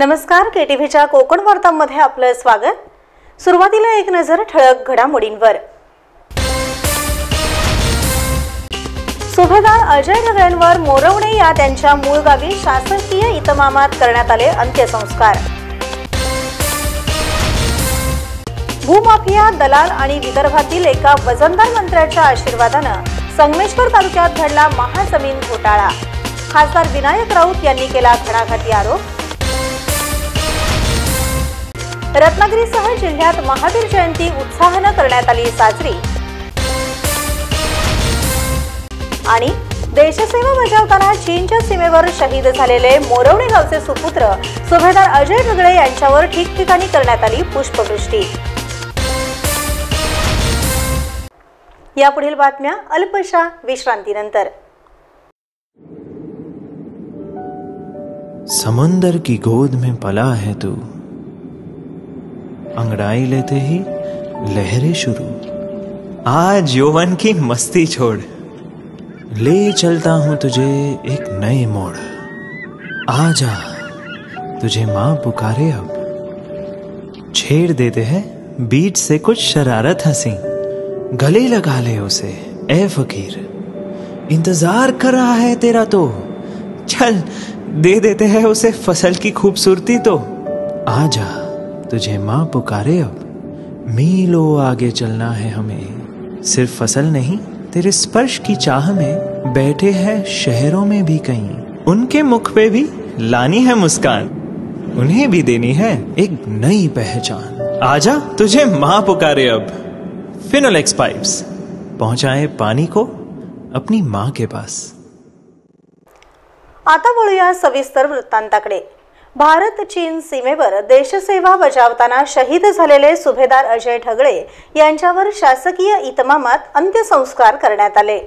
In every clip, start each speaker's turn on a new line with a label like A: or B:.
A: नमस्कार के टी व्हीच्या कोकण वार्तांमध्ये आपलं स्वागत. सुरुवातीला एक नजर ठळक घडामोडींवर. सुभेदार अजय नगरेंवर मोरवणे या त्यांच्या मूळ गावी शासकीय इतमामात करण्यात आले अंत्यसंस्कार. भूमाफिया दलाल आणि विदर्भातील एका वजनदार मंत्र्याच्या आशीर्वादानं संगमेश्वर तालुक्यात घडला महाजमीन घोटाळा. खासदार विनायक राऊत यांनी केला घणाघाती आरोप. रत्नागिरीसह जिल्ह्यात महावीर जयंती उत्साहानं करण्यात आली साजरी. आणि देशसेवा बजावताना चीनच्या सीमेवर शहीद झालेले मोरवणे गावचे सुपुत्र सुभेदार अजय ढगळे यांच्यावर ठिकठिकाणी करण्यात आली पुष्पवृष्टी. यापुढील बातम्या अल्पशा विश्रांतीनंतर.
B: समंदर की गोद में पला है तू. अंगड़ाई लेते ही लहरें शुरू। आज यौवन की मस्ती छोड़। ले चलता हूँ तुझे एक नए मोड़। आजा, तुझे माँ पुकारे अब। छेड़ देते हैं बीच से कुछ शरारत हँसी। गले लगा ले उसे, ए फकीर। इंतज़ार कर रहा है तेरा तो। चल, दे देते हैं उसे फ़सल की खूबसूरती तो। आजा। तुझे माँ पुकारे अब। मीलों आगे चलना है हमें। सिर्फ़ फ़सल नहीं, तेरे स्पर्श की चाह में बैठे हैं शहरों में भी कहीं। उनके मुख पे भी लानी है मुस्कान। उन्हें भी देनी है एक नई पहचान। आजा, तुझे माँ पुकारे अब। फिनोलेक्स पाइप्स पहुँचाए पानी को अपनी माँ के पास।
A: आता वळूया सविस्तर वृत्तांताकडे. भारत चीन सीमेवर देशसेवा बजावताना शहीद झालेले सुभेदार अजय ढगळे यांच्यावर शासकीय इतमामात अंत्यसंस्कार करण्यात आले.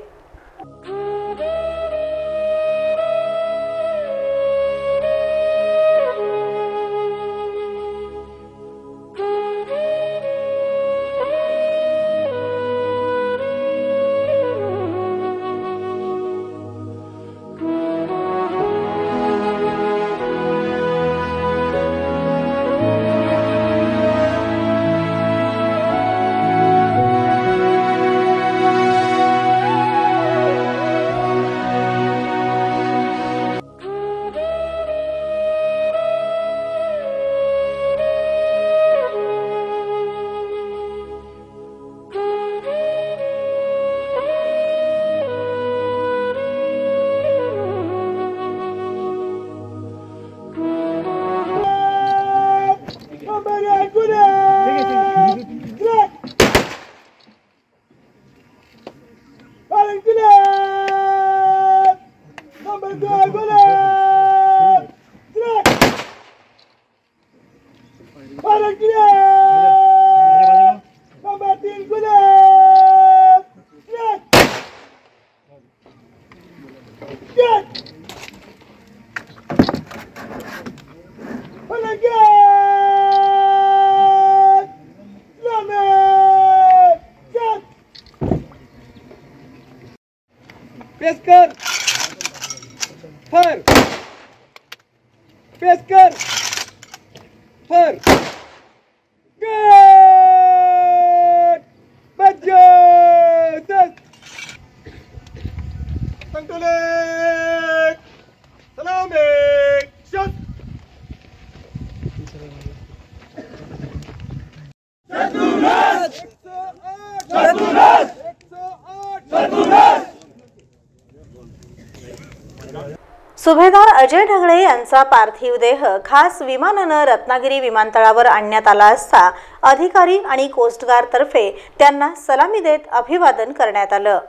A: सुभेदार अजय ढगळे यांचा पार्थिव देह खास विमानानं रत्नागिरी विमानतळावर आणण्यात आला असता अधिकारी आणि कोस्टगार्डतर्फे त्यांना सलामी देत अभिवादन करण्यात आलं.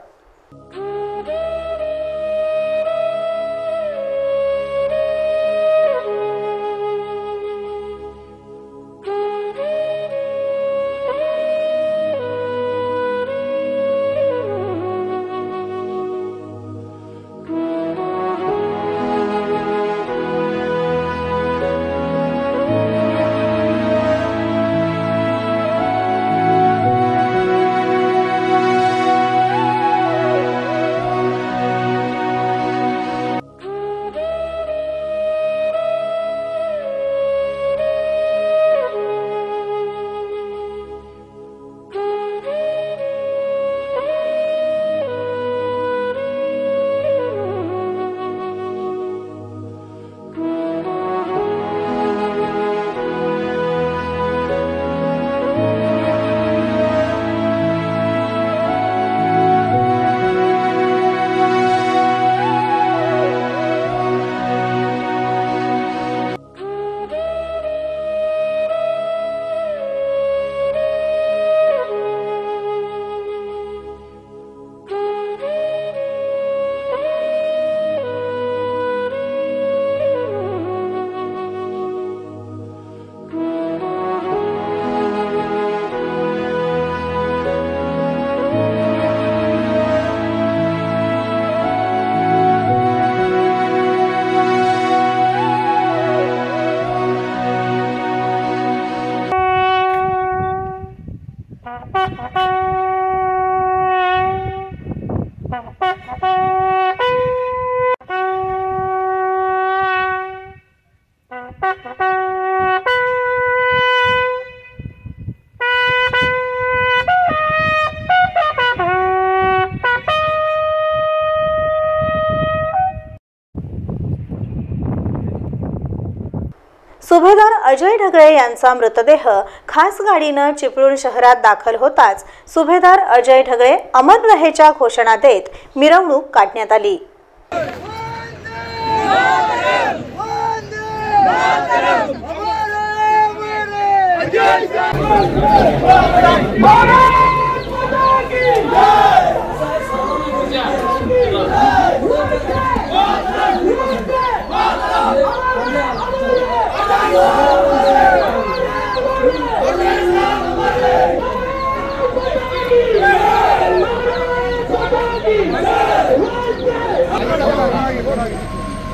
A: सुभेदार अजय ढगळे यांचा मृतदेह खास गाडीनं चिपळूण शहरात दाखल होताच सुभेदार अजय ढगळे अमर रहेच्या घोषणा देत मिरवणूक काढण्यात आली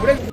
A: What is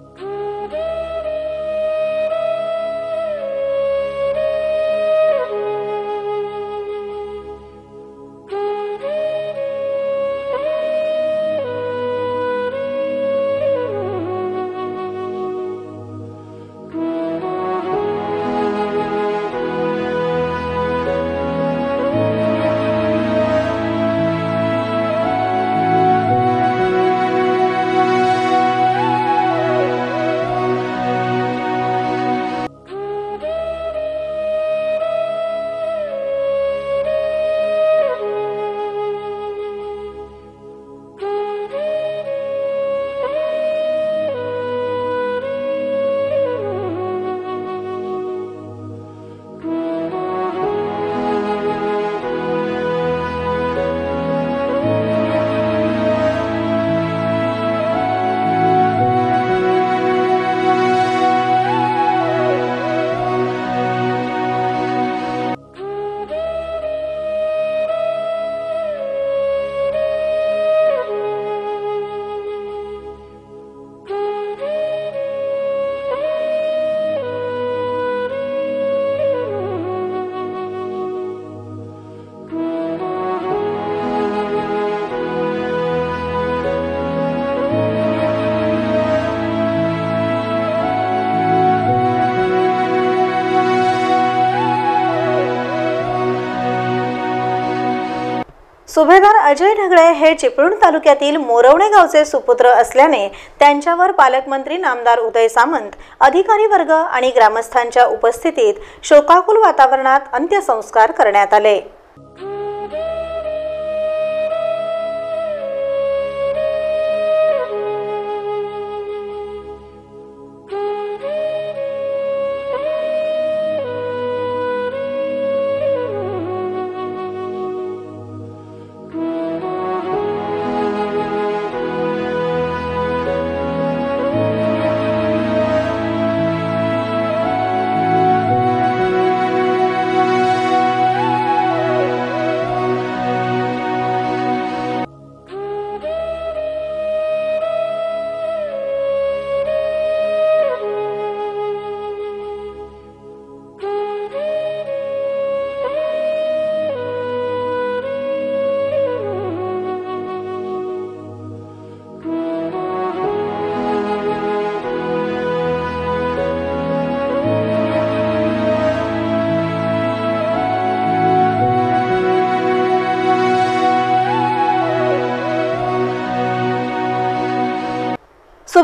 A: सुभेदार अजय ढगळे हे चिपळूण तालुक्यातील मोरवणे गावचे सुपुत्र असल्याने त्यांच्यावर पालकमंत्री नामदार उदय सामंत अधिकारी वर्ग आणि ग्रामस्थांच्या उपस्थितीत शोकाकुल वातावरणात अंत्यसंस्कार करण्यात आले.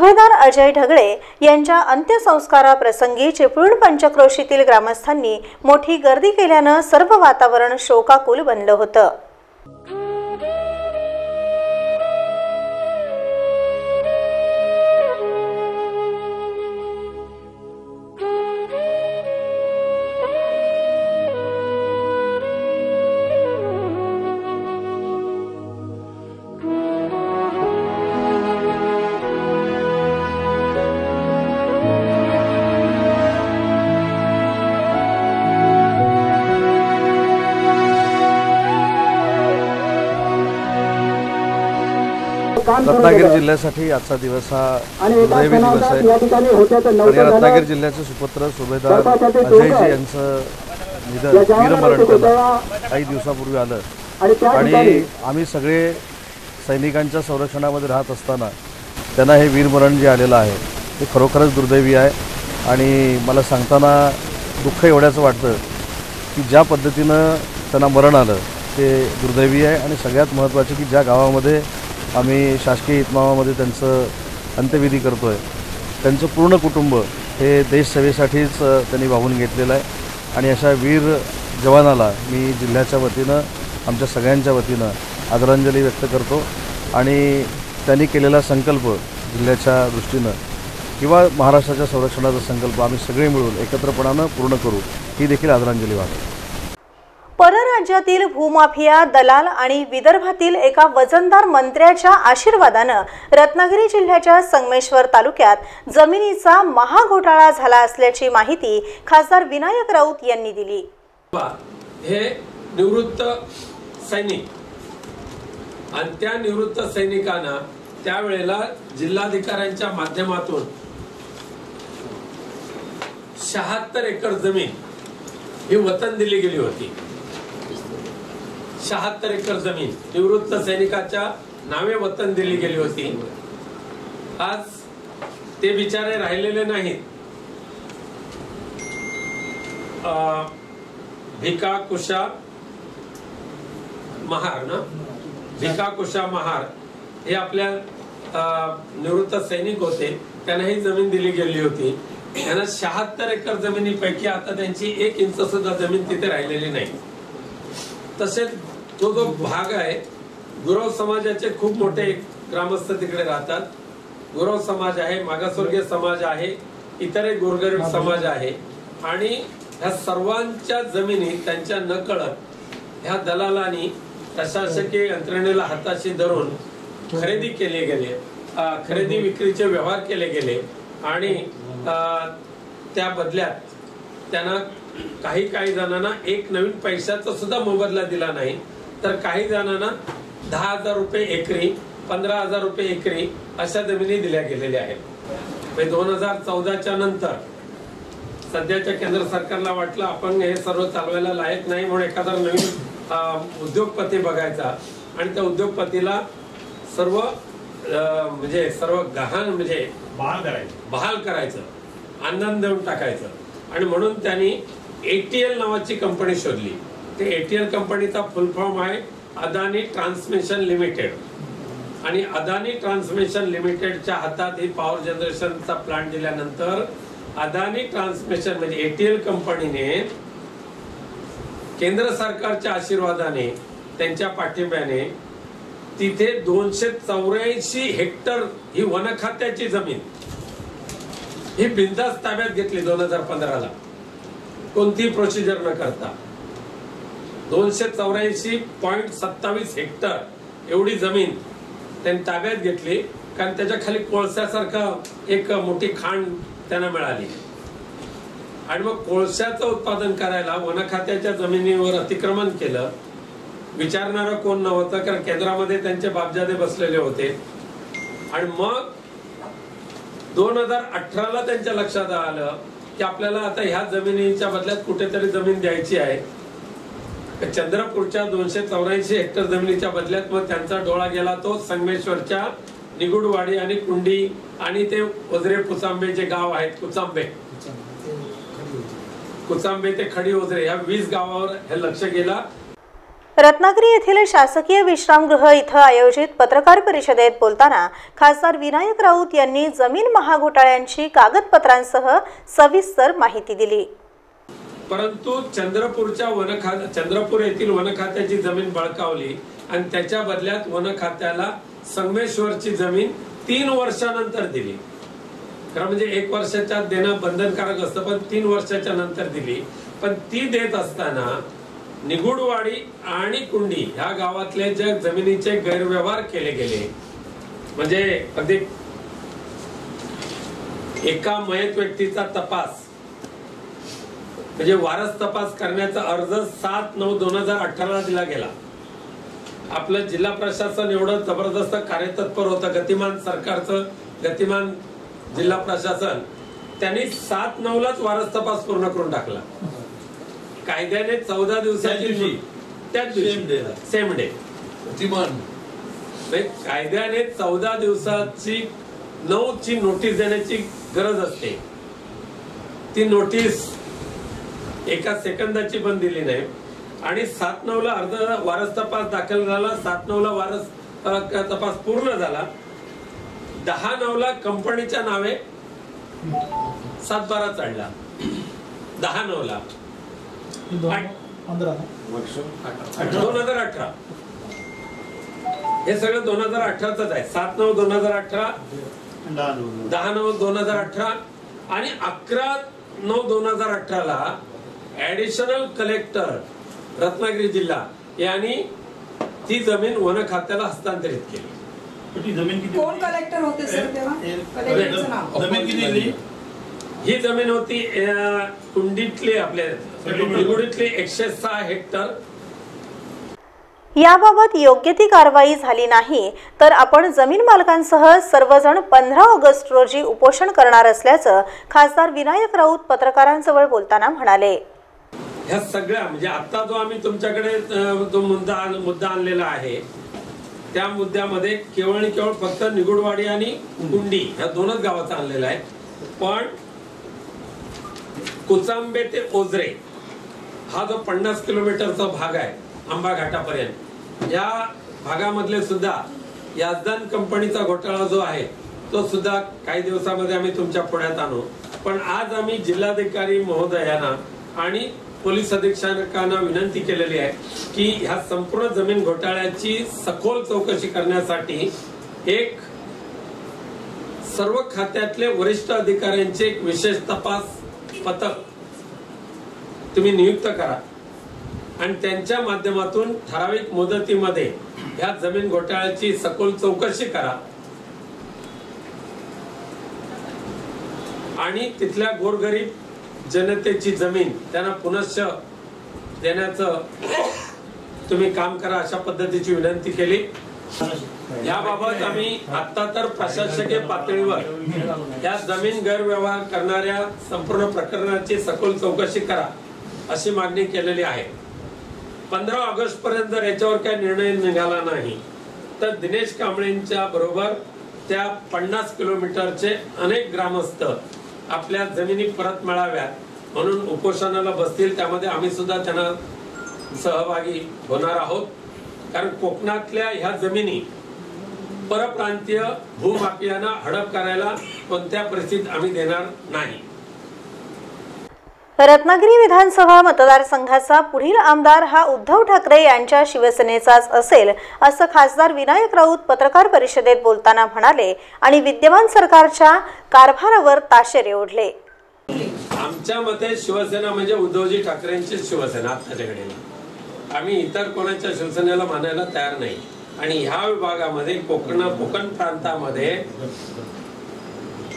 A: सुभेदार अजय ढगळे यांच्या अंत्यसंस्काराप्रसंगी चिपळूण पंचक्रोशीतील ग्रामस्थांनी मोठी गर्दी केल्यानं सर्व वातावरण शोकाकुल बनलं होतं.
C: रत्नागिरी जिल्ह्यासाठी आजचा दिवस हा दुर्दैवी दिवस आहे. आणि रत्नागिरी जिल्ह्याचे सुपुत्र सुभेदार अजयजी यांचं निधन वीरमरण झालं काही दिवसापूर्वी आलं. आणि आम्ही सगळे सैनिकांच्या संरक्षणामध्ये राहत असताना त्यांना हे वीरमरण जे आलेलं आहे ते खरोखरच दुर्दैवी आहे. आणि मला सांगताना दुःख एवढ्याचं वाटतं की ज्या पद्धतीनं त्यांना मरण आलं ते दुर्दैवी आहे. आणि सगळ्यात महत्त्वाचं की ज्या गावामध्ये आम्ही शासकीय इतमामामध्ये त्यांचं अंत्यविधी करतो आहे त्यांचं पूर्ण कुटुंब हे देशसेवेसाठीच त्यांनी वाहून घेतलेलं आहे. आणि अशा वीर जवानाला मी जिल्ह्याच्या वतीनं आमच्या सगळ्यांच्या वतीनं आदरांजली व्यक्त करतो. आणि त्यांनी केलेला संकल्प जिल्ह्याच्या दृष्टीनं किंवा महाराष्ट्राच्या संरक्षणाचा संकल्प आम्ही सगळे मिळून एकत्रपणानं पूर्ण करू ही देखील आदरांजली वाटते
A: परराज्यातील भूमाफिया दलाल आणि विदर्भातील एका वजनदार मंत्र्याच्या आशीर्वादानं रत्नागिरी जिल्ह्याच्या संगमेश्वर तालुक्यात जमिनीचा महाघोटाळा झाला असल्याची माहिती खासदार विनायक राऊत यांनी दिली.
D: हे निवृत्त सैनिक आणि त्या निवृत्त सैनिकांना त्यावेळेला जिल्हाधिकाऱ्यांच्या माध्यमातून शहात्तर एकर जमीन ही वतन दिली गेली होती. शहात्तर एकर जमीन निवृत्त सैनिकाच्या नावे वतन दिली गेली होती. आज ते बिचारे राहिलेले नाहीत. अं, भिका कुशा महार ना? भिका कुशा महार हे आपल्या अं, निवृत्त सैनिक होते. त्यांना ही जमीन दिली गेली होती. त्यांना शहात्तर एकर जमिनीपैकी आता त्यांची एक इंच सुद्धा जमीन तिथे राहिलेली नाही. तसेच तो जो भाग आहे गुरव समाजाचे खूप मोठे ग्रामस्थ तिकडे राहतात. गुरव समाज आहे मागासवर्गीय समाज आहे इतरही गोरगरीब समाज आहे. आणि ह्या सर्वांच्या जमिनी त्यांच्या नकळत ह्या दलालांनी प्रशासकीय यंत्रणेला हाताशी धरून खरेदी केले गेले. खरेदी विक्रीचे व्यवहार केले गेले. आणि त्या बदल्यात त्यांना काही काही जणांना एक नवीन पैशाचा सुद्धा मोबदला दिला नाही. तर काही जणांना दहा हजार रुपये एकरी पंधरा हजार रुपये एकरी अशा जमिनी दिल्या गेलेल्या आहेत. दोन हजार चौदाच्या नंतर सध्याच्या केंद्र सरकारला वाटलं आपण हे सर्व चालवायला लायक नाही म्हणून एखादा नवीन उद्योगपती बघायचा. आणि त्या उद्योगपतीला सर्व म्हणजे सर्व गहाण म्हणजे बहाल करायचं. आनंद देऊन टाकायचं. आणि म्हणून त्यांनी एटीएल नावाची कंपनी शोधली. ते एटीएल कंपनीचा फुल फॉर्म आहे अदानी ट्रान्समिशन लिमिटेड. आणि अदानी ट्रान्समिशन लिमिटेडच्या हातात ही पॉवर जनरेशनचा प्लांट दिल्यानंतर अदानी ट्रान्समिशन म्हणजे एटीएल कंपनीने केंद्र सरकारच्या आशीर्वादाने त्यांच्या पाठिंब्याने तिथे दोनशे चौऱ्याऐंशी हेक्टर ही वन खात्याची जमीन ही बिंदास ताब्यात घेतली दोन हजार पंधराला. कोणती प्रोसिजर न करता. दोनशे चौऱ्याऐंशी पॉईंट सत्तावीस हेक्टर एवढी जमीन त्यांनी ताब्यात घेतली कारण त्याच्याखाली कोळशासारखं एक मोठी खाण त्यांना मिळाली. आणि मग कोळशाचं उत्पादन करायला वन खात्याच्या जमिनीवर अतिक्रमण केलं. विचारणारं कोण नव्हतं कारण केंद्रामध्ये त्यांचे बापजादे बसलेले होते. आणि मग दोन हजार अठराला त्यांच्या लक्षात आलं की आपल्याला आता ह्या जमिनीच्या बदल्यात कुठेतरी जमीन द्यायची आहे. चंद्रपूरच्या दोनशे चौऱ्याऐंशी हेक्टर जमिनीच्या बदल्यात मग त्यांचा डोळा गेला तो संगमेश्वरच्या निगुडवाडी आणि कुंडी आणि ते ओझरे कुचांबे जे गाव आहेत कुचांबे. कुचांबे ते खडी ओझरे या वीस गावावर हे लक्ष गेला.
A: रत्नागिरी येथील शासकीय विश्रामगृह इथं आयोजित पत्रकार परिषदेत बोलताना खासदार विनायक राऊत यांनी जमीन महाघोटाळ्यांची कागदपत्रांसह सविस्तर माहिती दिली.
D: परंतु चंद्रपूरच्या वन खात चंद्रपूर येथील वन खात्याची जमीन बळकावली आणि त्याच्या बदल्यात वन खात्याला संगमेश्वरची जमीन तीन वर्षानंतर दिली. खरं म्हणजे एक वर्षाच्या देणं बंधनकारक असतं पण तीन वर्षाच्या नंतर दिली. पण ती देत असताना निगुडवाडी आणि कुंडी ह्या गावातले ज्या जमिनीचे गैरव्यवहार केले गेले म्हणजे अगदी एका मयत व्यक्तीचा तपास म्हणजे वारस तपास करण्याचा अर्ज सात नऊ दोन हजार अठराला दिला गेला. आपलं जिल्हा प्रशासन एवढं जबरदस्त कार्यतत्पर होतं गतिमान सरकारचं गतिमान जिल्हा प्रशासन त्यांनी सात नऊ लाच वारस तपास पूर्ण करून टाकला. कायद्याने चौदा दिवसाची त्याच दिवशी. सेम डे म्हणजे कायद्याने चौदा दिवसाची नऊ ची नोटीस देण्याची गरज असते. ती नोटीस एका सेकंदाची पण दिली नाही. आणि सात नऊ ला अर्ध वारस तपास दाखल झाला सात नऊ ला वारस तपास पूर्ण झाला. दहा नऊ ला कंपनीच्या नावे सात बारा चढला दहा नऊला. दोन हजार अठरा. हे सगळं दोन हजार अठराच आहे. सात नऊ दोन हजार अठरा. दहा नऊ दोन हजार अठरा. आणि अकरा नऊ दोन हजार अठराला ऍडिशनल कलेक्टर रत्नागिरी जिल्हा यांनी ती जमीन वन खात्याला हस्तांतरित केली.
E: कोण कलेक्टर होते सर तेव्हा?
D: ही जमीन होती कुंडीतली आपल्या निगुडीतली एकशे सहा हेक्टर.
A: याबाबत योग्य ती कारवाई झाली नाही तर आपण जमीन मालकांसह सर्वजण पंधरा ऑगस्ट रोजी उपोषण करणार असल्याचं खासदार विनायक राऊत पत्रकारांजवळ बोलताना म्हणाले.
D: ह्या सगळ्या म्हणजे आता जो आम्ही तुमच्याकडे जो मुद्दा मुद्दा आणलेला आहे त्या मुद्द्यामध्ये केवळ आणि केवळ फक्त निगुडवाडी आणि कुंडी ह्या दोनच गावाचा आणलेला आहे. पण कुचांबे ते ओझरे हा जो पन्नास किलोमीटरचा भाग आहे आंबा घाटापर्यंत या भागामधले सुद्धा याजदान कंपनीचा घोटाळा जो आहे तो सुद्धा काही दिवसामध्ये आम्ही तुमच्या पुण्यात आणू. पण आज आम्ही जिल्हाधिकारी महोदयांना आणि पोलीस अधीक्षकांना विनंती केलेली आहे की ह्या संपूर्ण जमीन घोटाळ्याची सखोल चौकशी करण्यासाठी एक सर्व खात्यातले वरिष्ठ अधिकाऱ्यांचे एक विशेष तपास पथक तुम्ही नियुक्त करा. आणि त्यांच्या माध्यमातून ठराविक मुदतीमध्ये ह्या जमीन घोटाळ्याची सखोल चौकशी करा. आणि तिथल्या गोरगरीब जनतेची जमीन त्यांना पुनश्च देण्याचं तुम्ही काम करा अशा पद्धतीची विनंती केली. याबाबत आम्ही आता तर प्रशासकीय पातळीवर या जमीन गैरव्यवहार करणाऱ्या संपूर्ण प्रकरणाची सखोल चौकशी करा अशी मागणी केलेली आहे. पंधरा ऑगस्ट पर्यंत जर याच्यावर काही निर्णय निघाला नाही तर दिनेश कांबळेंच्या बरोबर त्या पन्नास किलोमीटरचे अनेक ग्रामस्थ आपल्या जमिनी परत मिळाव्यात. म्हणून उपोषणाला बसतील त्यामध्ये आम्ही सुद्धा त्यांना सहभागी होणार आहोत. कारण कोकणातल्या ह्या जमिनी परप्रांतीय भूमाफियांना हडप करायला कोणत्या परिस्थितीत आम्ही देणार नाही.
A: रत्नागिरी विधानसभा मतदारसंघाचा पुढील आमदार हा उद्धव ठाकरे यांच्या शिवसेनेचाच असेल असं खासदार विनायक राऊत पत्रकार परिषदेत बोलताना म्हणाले आणि विद्यमान सरकारच्या कारभारावर ताशेरे ओढले.
D: आमच्या मते शिवसेना म्हणजे उद्धवजी ठाकरेंची शिवसेना आत्ताच्या घडीला. आम्ही इतर कोणाच्या शिवसेनेला मानायला तयार नाही. आणि ह्या विभागामध्ये कोकण कोकण प्रांतामध्ये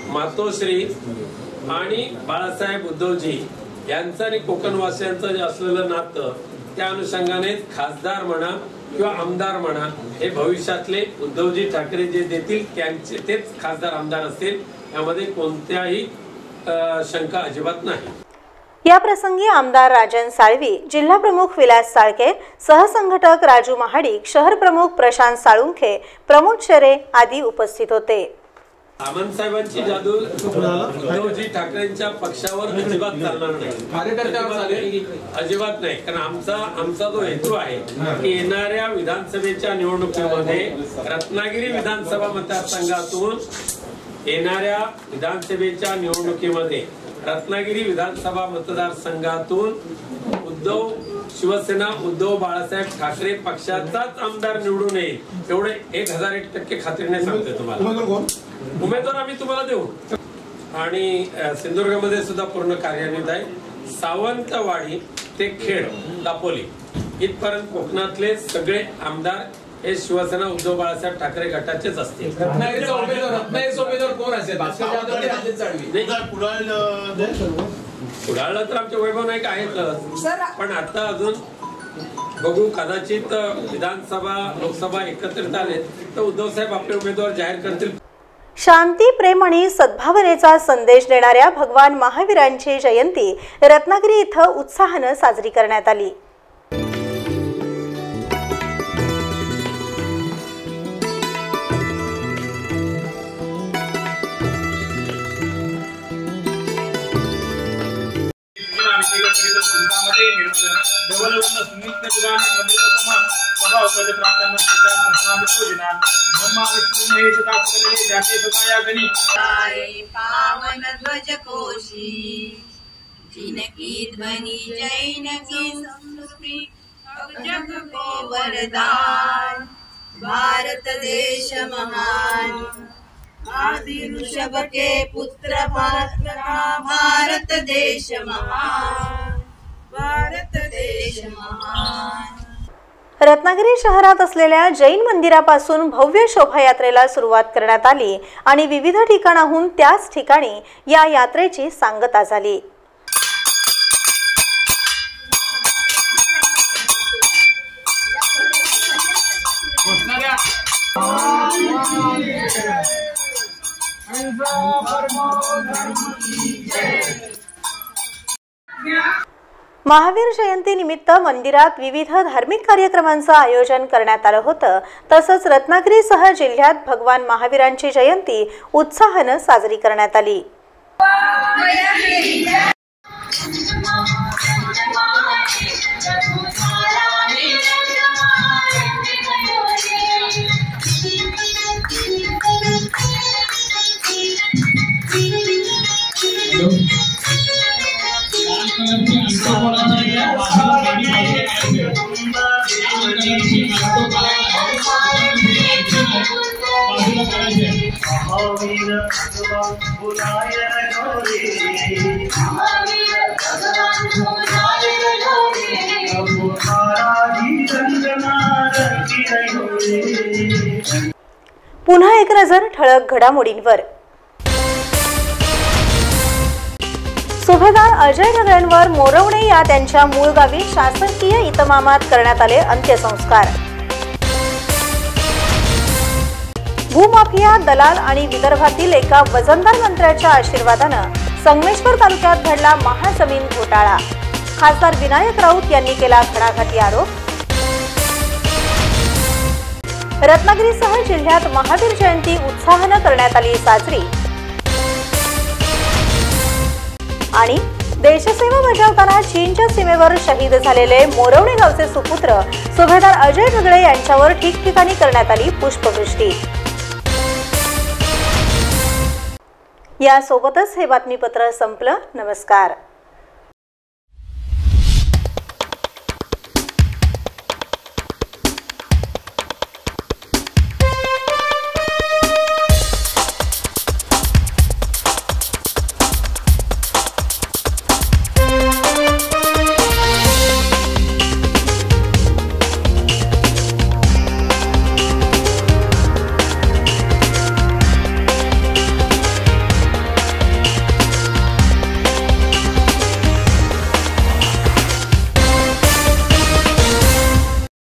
D: मातोश्री आणि बाळासाहेब उद्धवजी यांचं आणि कोकणवासियांचं जे असलेलं नातं त्या अनुषंगाने खासदार म्हणा किंवा आमदार म्हणा हे भविष्यातले उद्धवजी ठाकरे जे देतील त्यांचे तेच खासदार आमदार असतील यामध्ये कोणत्याही शंका अजिबात नाही.
A: या प्रसंगी आमदार राजन साळवी जिल्हा प्रमुख विलास साळके सहसंघटक राजू महाडिक शहर प्रमुख प्रशांत साळुंखे प्रमोद शेरे आदी उपस्थित होते.
D: सामंत साहेबांची जादू उद्धवजी ठाकरेंच्या पक्षावर अजिबात चालणार नाही. अजिबात नाही. अजिबात नाही. कारण आमचा आमचा जो हेतू आहे की येणाऱ्या विधानसभेच्या निवडणुकीमध्ये रत्नागिरी विधानसभा मतदारसंघातून येणाऱ्या विधानसभेच्या निवडणुकीमध्ये रत्नागिरी विधानसभा मतदारसंघातून उद्धव शिवसेना उद्धव बाळासाहेब ठाकरे पक्षाचाच आमदार निवडून येईल. एवढे एक हजार एक टक्के खात्रीने सांगतोय तुम्हाला. उमेदवार आम्ही तुम्हाला देऊ. आणि सिंधुदुर्गमध्ये सुद्धा पूर्ण कार्यान्वित आहे. सावंतवाडी ते खेड दापोली. इथपर्यंत कोकणातले सगळे आमदार हे शिवसेना उद्धव बाळासाहेब ठाकरे गटाचेच असतील.
F: रत्नागिरीचा उमेदवार रत्नागिरीचा उमेदवार कोण असेल? भास्कर की
D: उडाळलं तर आमचे वैभव नाईक आहेतच.
E: सर
D: पण आता अजून बघू कदाचित विधानसभा लोकसभा एकत्रित आले तर उद्धव साहेब आपले उमेदवार जाहीर करतील.
A: शांती प्रेम आणि सद्भावनेचा संदेश देणाऱ्या भगवान महावीरांची जयंती रत्नागिरी इथं उत्साहानं साजरी करण्यात आली.
G: निर्मल सुनित्य पुराण संस्थापित योजना ब्रह्मा महेश जाते गणी
H: पावन ध्वज कोशी जिनकी ध्वनि जैन की संस्कृति जग को वरदान. भारत देश महान. आदि ऋषभ के पुत्र भारत का भारत देश महान भारत देश महान.
A: रत्नागिरी शहरात असलेल्या जैन मंदिरापासून भव्य शोभायात्रेला सुरुवात करण्यात आली आणि विविध ठिकाणाहून त्याच ठिकाणी या यात्रेची सांगता झाली. महावीर जयंतीनिमित्त मंदिरात विविध धार्मिक कार्यक्रमांचं आयोजन करण्यात आलं होतं. तसंच रत्नागिरीसह जिल्ह्यात भगवान महावीरांची जयंती उत्साहानं साजरी करण्यात आली. पुन्हा एक नजर ठळक घडामोडींवर. सुभेदार अजय ढगळ्यांवर मोरवणे या त्यांच्या मूळ गावी शासकीय इतमामात करण्यात आले अंत्यसंस्कार. भूमाफिया दलाल आणि विदर्भातील एका वजनदार मंत्र्याच्या आशीर्वादानं संगमेश्वर तालुक्यात घडला महाजमीन घोटाळा. खासदार विनायक राऊत यांनी केला घणाघाती आरोप. रत्नागिरीसह जिल्ह्यात महावीर जयंती उत्साहानं करण्यात आली साजरी. आणि देशसेवा बजावताना चीनच्या सीमेवर शहीद झालेले मोरवणे गावचे सुपुत्र सुभेदार अजय ढगळे यांच्यावर ठिकठिकाणी करण्यात आली पुष्पवृष्टी. यासोबतच हे बातमीपत्र संपलं. नमस्कार.